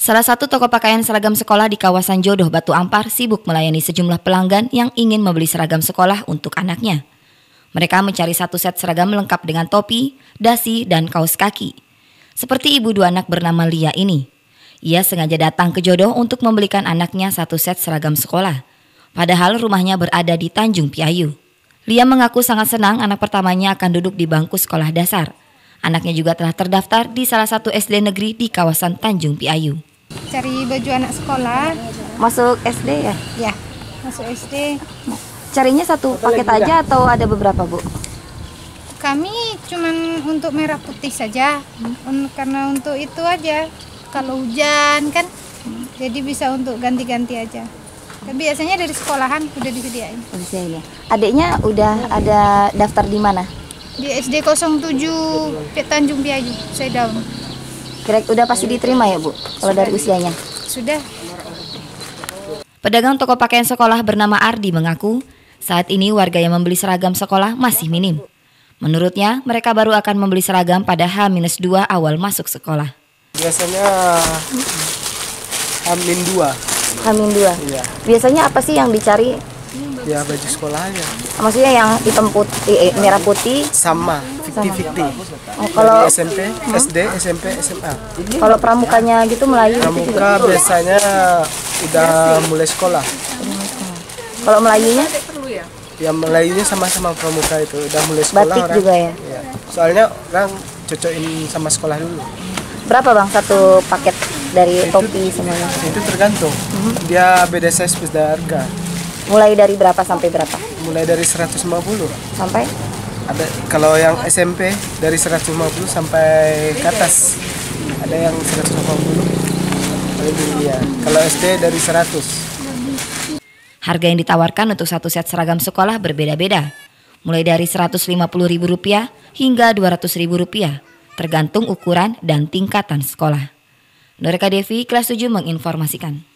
Salah satu toko pakaian seragam sekolah di kawasan Jodoh Batu Ampar sibuk melayani sejumlah pelanggan yang ingin membeli seragam sekolah untuk anaknya. Mereka mencari satu set seragam lengkap dengan topi, dasi, dan kaos kaki. Seperti ibu dua anak bernama Lia ini. Ia sengaja datang ke Jodoh untuk membelikan anaknya satu set seragam sekolah. Padahal rumahnya berada di Tanjung Piayu. Lia mengaku sangat senang anak pertamanya akan duduk di bangku sekolah dasar. Anaknya juga telah terdaftar di salah satu SD negeri di kawasan Tanjung Piayu. Cari baju anak sekolah. Masuk SD ya? Ya, masuk SD. Carinya satu paket aja atau ada beberapa bu? Kami cuman untuk merah putih saja, karena untuk itu aja. Kalau hujan kan, jadi bisa untuk ganti-ganti aja. Tapi biasanya dari sekolahan udah disediain. Usia ini. Adiknya udah ada daftar di mana? Di SD 07 Pet Tanjung Piayu, saya daun. Kira udah pasti diterima ya bu? Kalau dari usianya? Sudah. Pedagang toko pakaian sekolah bernama Ardi mengaku saat ini warga yang membeli seragam sekolah masih minim. Menurutnya, mereka baru akan membeli seragam pada H-2 awal masuk sekolah. Biasanya Amin dua, H-2. iya. Biasanya apa sih yang dicari? Ya baju sekolahnya Maksudnya yang hitam putih, eh, merah putih. sama, 50-50. Oh, kalau Dari SMP, SD, SMP, SMA. kalau pramukanya gitu Melayu itu juga. Pramuka biasanya udah mulai sekolah. Kalau Melayunya Ya melayunya sama-sama pramuka itu udah mulai sekolah batik orang. juga ya. Iya. Soalnya orang cocokin sama sekolah dulu. Berapa bang satu paket dari topi semuanya? Itu tergantung. Dia beda size beda harga. Mulai dari berapa sampai berapa? Mulai dari 150. Sampai Ada kalau yang SMP dari 150 sampai ke atas. Ada yang 180. Paling tinggi ya. Kalau SD dari 100. Harga yang ditawarkan untuk satu set seragam sekolah berbeda-beda. Mulai dari Rp150.000 hingga Rp200.000, tergantung ukuran dan tingkatan sekolah. Noreka Devi, kelas 7 menginformasikan.